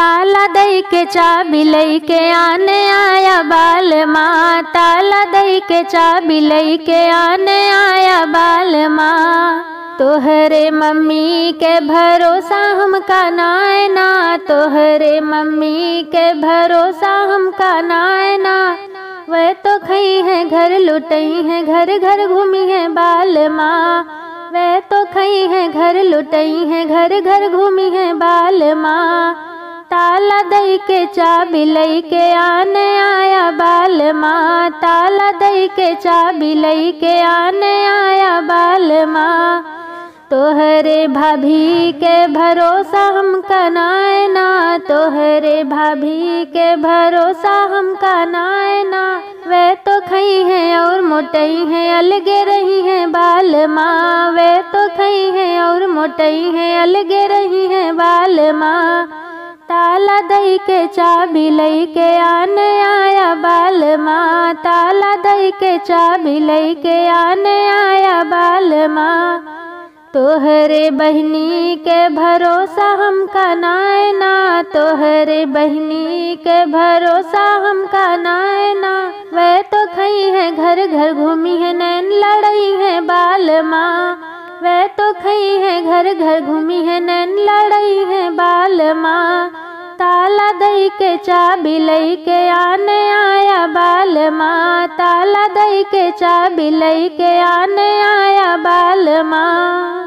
ताला दई के चाबी लई के आने आया बाल माँ। ताला दई के चाबी लई के आने आया बाल माँ। तोहरे मम्मी के भरोसा हम का नायना तोहरे मम्मी के भरोसा हम का नायना वह तो खई है घर लुटई है, घर घर घूमी है बाल माँ। वह तो खई है घर लुटई है, घर घर घूमी है बाल माँ। ताला दई के चाबी लई के आने आया बाल माँ। ताला दई के चाबी लई के आने आया बाल माँ। तोहरे भाभी के भरोसा हम कनाए ना। तोहरे भाभी के भरोसा हम कनाए ना। वे तो खई है और मोटई हैं, अलगे रही हैं बाल माँ। वे तो खई है और मोटई हैं, अलगे रही है बाल माँ। दई के चाबी लई के आने आया बाल माँ ताला दई के चाबी लई के आने आया बाल माँ तोहरे बहनी के भरोसा हम कनाए ना, तोहरे बहनी के भरोसा हम कनाए ना। वह तो खई है घर घर घूमी है, नैन लड़ई है बाल माँ वह तो खई है घर घर घूमी है, नैन लड़ई है बाल माँ ताला दई के चाबी लई के आने आया बाल माँ ताला दई के चाबी लई के आने आया बाल माँ।